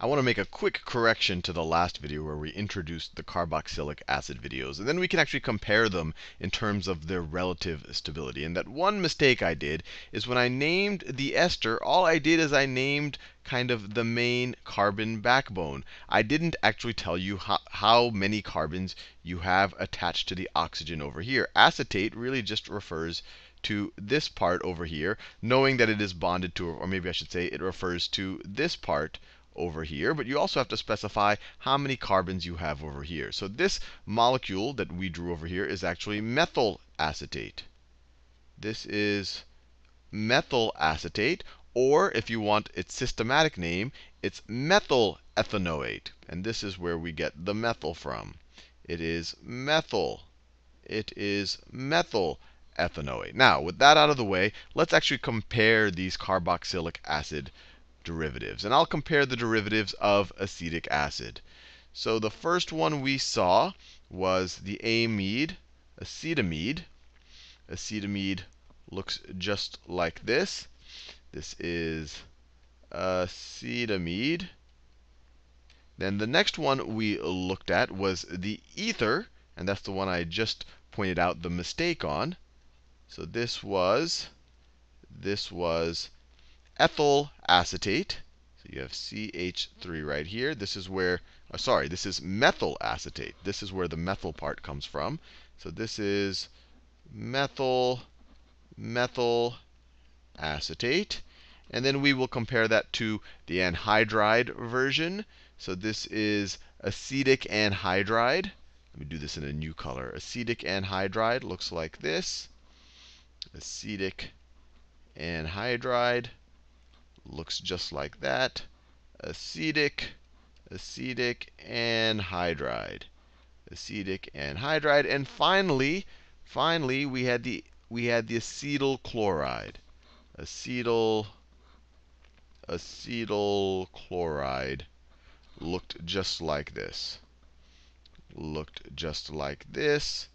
I want to make a quick correction to the last video where we introduced the carboxylic acid videos. And then we can actually compare them in terms of their relative stability. And that one mistake I did is when I named the ester, all I did is I named kind of the main carbon backbone. I didn't actually tell you how, how many carbons you have attached to the oxygen over here. Acetate really just refers to this part over here, knowing that it is bonded to, or maybe I should say it refers to this part over here, but you also have to specify how many carbons you have over here. So this molecule that we drew over here is actually methyl acetate. This is methyl acetate, or if you want its systematic name, it's methyl ethanoate. And this is where we get the methyl from. It is methyl. It is methyl ethanoate. Now, with that out of the way, let's actually compare these carboxylic acid derivatives. And I'll compare the derivatives of acetic acid. So the first one we saw was the amide, acetamide. Acetamide looks just like this. This is acetamide. Then the next one we looked at was the ether, and that's the one I just pointed out the mistake on. So this was, this was ethyl acetate. So you have CH3 right here. This is where, uh, sorry, this is methyl acetate. This is where the methyl part comes from. So this is methyl, methyl acetate. And then we will compare that to the anhydride version. So this is acetic anhydride. Let me do this in a new color. Acetic anhydride looks like this acetic anhydride looks just like that. Acetic, acetic anhydride, acetic anhydride, and finally, finally we had the we had the acetyl chloride, acetyl acetyl chloride looked just like this. Looked just like this.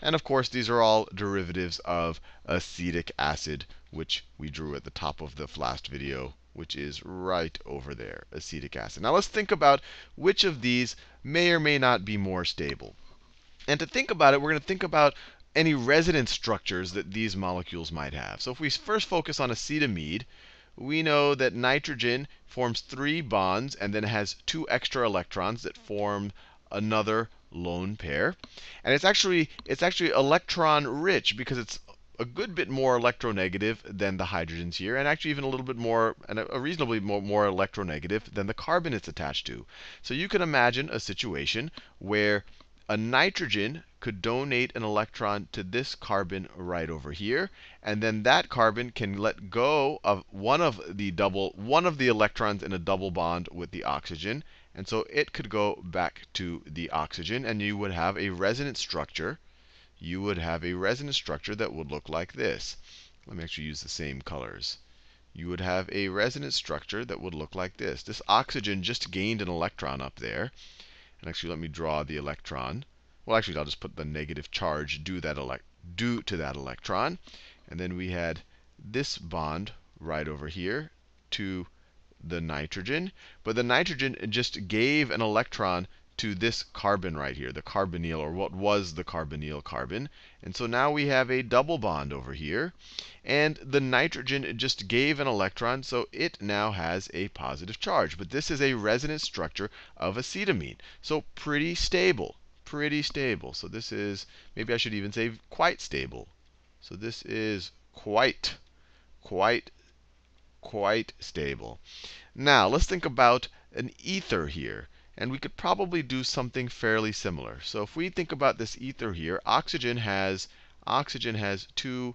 And of course, these are all derivatives of acetic acid, which we drew at the top of the last video, which is right over there, acetic acid. Now let's think about which of these may or may not be more stable. And to think about it, we're going to think about any resonance structures that these molecules might have. So if we first focus on acetamide, we know that nitrogen forms three bonds and then has two extra electrons that form another lone pair. And it's actually it's actually electron rich because it's a good bit more electronegative than the hydrogens here, and actually even a little bit more, and a reasonably more, more electronegative than the carbon it's attached to. So you can imagine a situation where a nitrogen could donate an electron to this carbon right over here, and then that carbon can let go of one of the double one of the electrons in a double bond with the oxygen, and so it could go back to the oxygen, and you would have a resonance structure. You would have a resonance structure that would look like this. Let me actually use the same colors. You would have a resonance structure that would look like this. This oxygen just gained an electron up there. And actually, let me draw the electron. Well, actually, I'll just put the negative charge due, that due to that electron. And then we had this bond right over here to the nitrogen. But the nitrogen just gave an electron to this carbon right here, the carbonyl, or what was the carbonyl carbon. And so now we have a double bond over here. And the nitrogen just gave an electron, so it now has a positive charge. But this is a resonance structure of acetamide. So pretty stable, pretty stable. So this is, maybe I should even say quite stable. So this is quite, quite quite stable. Now, let's think about an ether here. And we could probably do something fairly similar. So if we think about this ether here, oxygen has oxygen has two,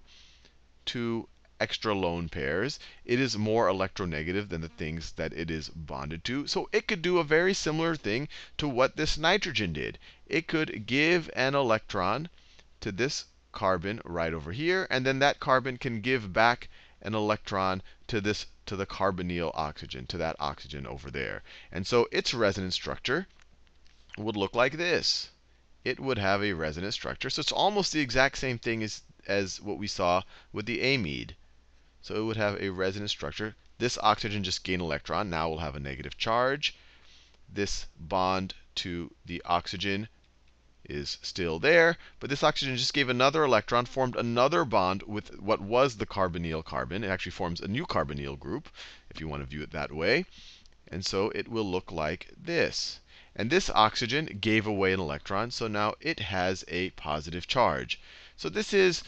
two extra lone pairs. It is more electronegative than the things that it is bonded to. So it could do a very similar thing to what this nitrogen did. It could give an electron to this carbon right over here, and then that carbon can give back an electron to this to the carbonyl oxygen, to that oxygen over there. And so its resonance structure would look like this. It would have a resonance structure. So it's almost the exact same thing as, as what we saw with the amide. So it would have a resonance structure This oxygen just gained an electron. Now we'll have a negative charge. This bond to the oxygen is still there, but this oxygen just gave another electron, formed another bond with what was the carbonyl carbon. It actually forms a new carbonyl group, if you want to view it that way. And so it will look like this. And this oxygen gave away an electron, so now it has a positive charge. So this is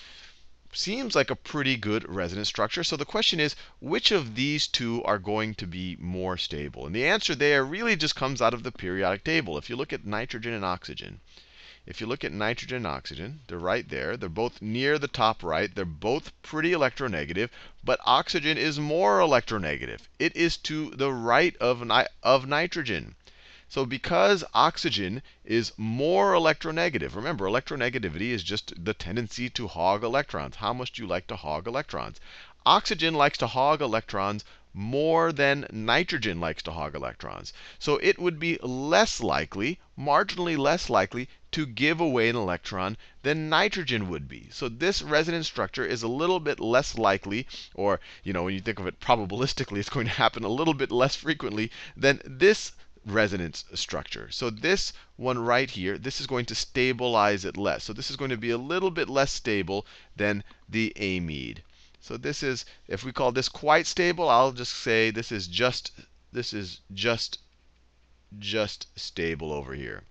seems like a pretty good resonance structure. So the question is, which of these two are going to be more stable? And the answer there really just comes out of the periodic table. If you look at nitrogen and oxygen, if you look at nitrogen and oxygen, they're right there. They're both near the top right. They're both pretty electronegative, but oxygen is more electronegative. It is to the right of, ni of nitrogen. So because oxygen is more electronegative, remember, electronegativity is just the tendency to hog electrons. How much do you like to hog electrons? Oxygen likes to hog electrons more than nitrogen likes to hog electrons. So it would be less likely, marginally less likely, to give away an electron than nitrogen would be. So this resonance structure is a little bit less likely, or you know, when you think of it probabilistically, it's going to happen a little bit less frequently than this resonance structure. So this one right here, this is going to stabilize it less. So this is going to be a little bit less stable than the amide. So this is, if we call this quite stable, I'll just say this is just, this is just, just stable over here.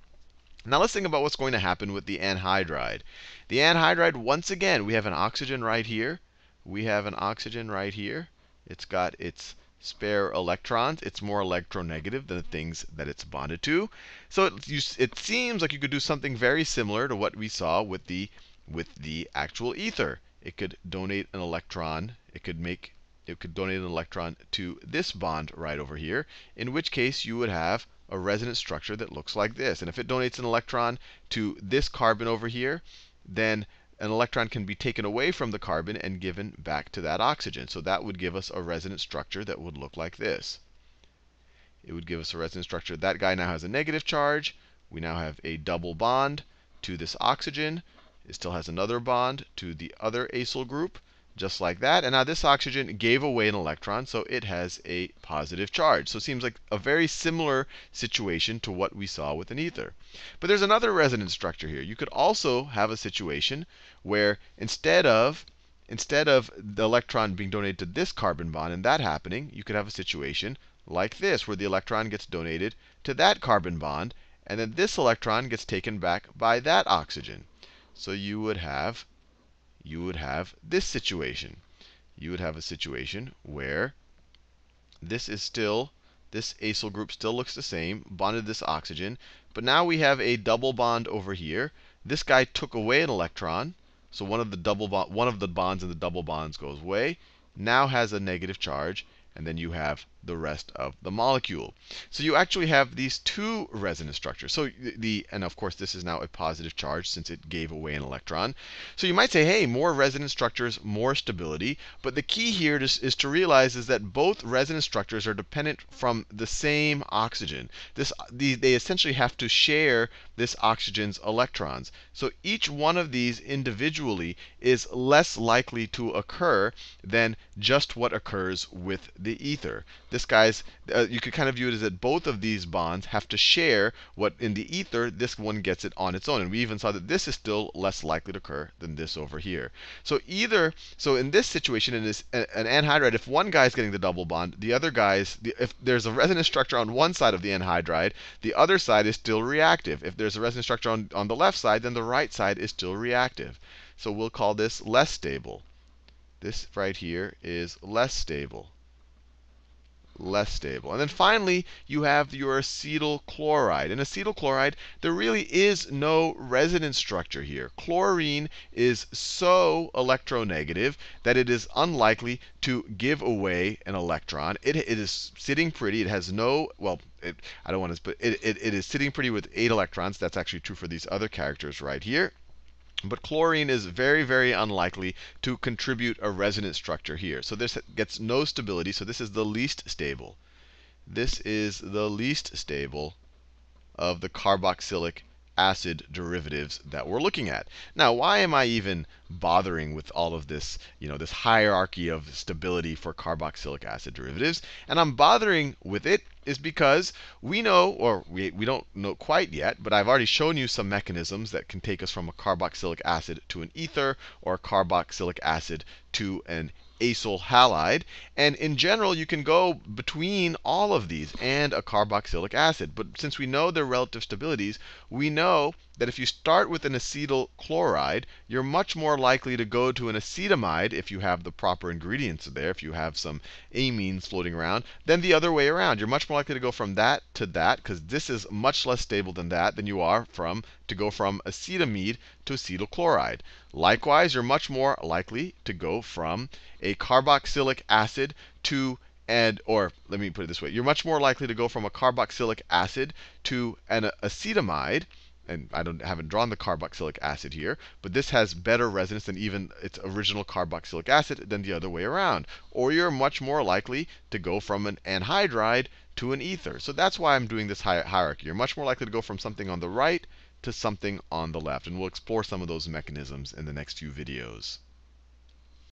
Now let's think about what's going to happen with the anhydride. The anhydride, once again, we have an oxygen right here. We have an oxygen right here. It's got its spare electrons. It's more electronegative than the things that it's bonded to. So it, you, it seems like you could do something very similar to what we saw with the, with the actual ether. It could donate an electron. It could make it could donate an electron to this bond right over here, in which case you would have a resonance structure that looks like this. And if it donates an electron to this carbon over here, then an electron can be taken away from the carbon and given back to that oxygen. So that would give us a resonance structure that would look like this. It would give us a resonance structure. That guy now has a negative charge. We now have a double bond to this oxygen. It still has another bond to the other acyl group just like that. And now this oxygen gave away an electron, so it has a positive charge. So it seems like a very similar situation to what we saw with an ether. But there's another resonance structure here. You could also have a situation where instead of instead of the electron being donated to this carbon bond and that happening, you could have a situation like this, where the electron gets donated to that carbon bond, and then this electron gets taken back by that oxygen. So you would have you would have this situation. You would have a situation where this is still, this acyl group still looks the same, bonded this oxygen. But now we have a double bond over here. This guy took away an electron. So one of the double one of the bonds in the double bonds goes away. Now has a negative charge. And then you have the rest of the molecule. So you actually have these two resonance structures. So the and of course this is now a positive charge since it gave away an electron. So you might say, hey, more resonance structures, more stability. But the key here is, is to realize is that both resonance structures are dependent from the same oxygen. This the, they essentially have to share this oxygen's electrons. So each one of these individually is less likely to occur than just what occurs with the ether. This guy's, uh, you could kind of view it as that both of these bonds have to share what in the ether, this one gets it on its own. And we even saw that this is still less likely to occur than this over here. So either, so in this situation, in this an anhydride, if one guy's getting the double bond, the other guy's, the, if there's a resonance structure on one side of the anhydride, the other side is still reactive. If there's a resonance structure on, on the left side, then the right side is still reactive. So we'll call this less stable. This right here is less stable less stable. And then finally, you have your acetyl chloride. In acetyl chloride, there really is no resonance structure here. Chlorine is so electronegative that it is unlikely to give away an electron. It, it is sitting pretty. It has no, well, it, I don't want to, but it, it, it is sitting pretty with eight electrons. That's actually true for these other characters right here. But chlorine is very, very unlikely to contribute a resonance structure here. So this gets no stability. So this is the least stable. This is the least stable of the carboxylic acid derivatives that we're looking at. Now, why am I even bothering with all of this, you know, this hierarchy of stability for carboxylic acid derivatives? And I'm bothering with it is because we know, or we, we don't know quite yet, but I've already shown you some mechanisms that can take us from a carboxylic acid to an ether or a carboxylic acid to an acyl halide. And in general, you can go between all of these and a carboxylic acid. But since we know their relative stabilities, we know that if you start with an acetyl chloride, you're much more likely to go to an acetamide if you have the proper ingredients there, if you have some amines floating around, than the other way around. You're much more likely to go from that to that, because this is much less stable than that, than you are from to go from acetamide to acetyl chloride. Likewise, you're much more likely to go from a carboxylic acid to and or let me put it this way, you're much more likely to go from a carboxylic acid to an acetamide and I don't haven't drawn the carboxylic acid here, but this has better resonance than even its original carboxylic acid than the other way around. Or you're much more likely to go from an anhydride to an ether. So that's why I'm doing this hierarchy. You're much more likely to go from something on the right to something on the left. And we'll explore some of those mechanisms in the next few videos.